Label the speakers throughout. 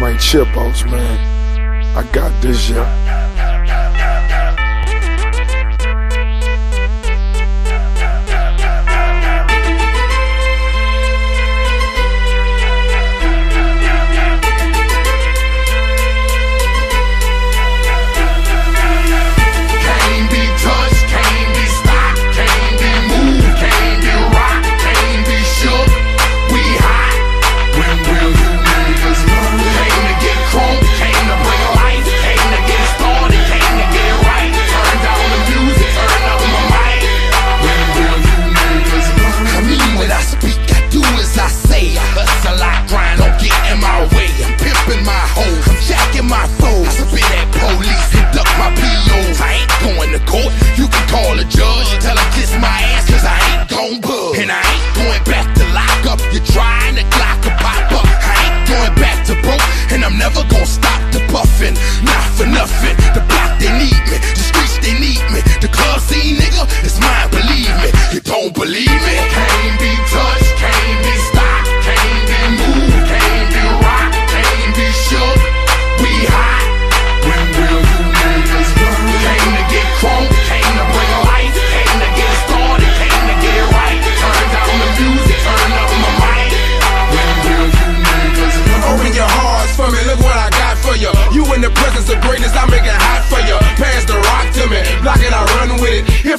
Speaker 1: my chip outs, man. I got this, yeah.
Speaker 2: My foes. I spit at police and duck my POs. I ain't going to court,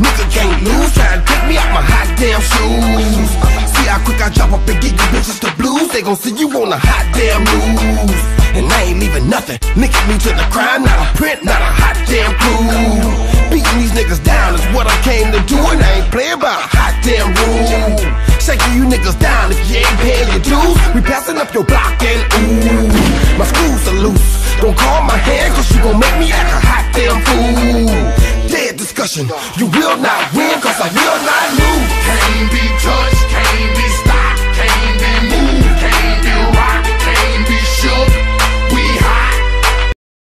Speaker 3: nigga can't lose. Try to take me out my hot damn shoes. See how quick I drop up and get you bitches the blues. They gon' see you on the hot damn news. And I ain't leaving nothing. Linking me to the crime, not a print, not a hot damn clue. Beating these niggas down is what I came to do, and I ain't playing by a hot damn rule. Shaking you niggas down if you ain't paying your dues. We passing up your block and ooh, discussion. You will not win, cause I will not lose. Can't be touched, can't be stopped.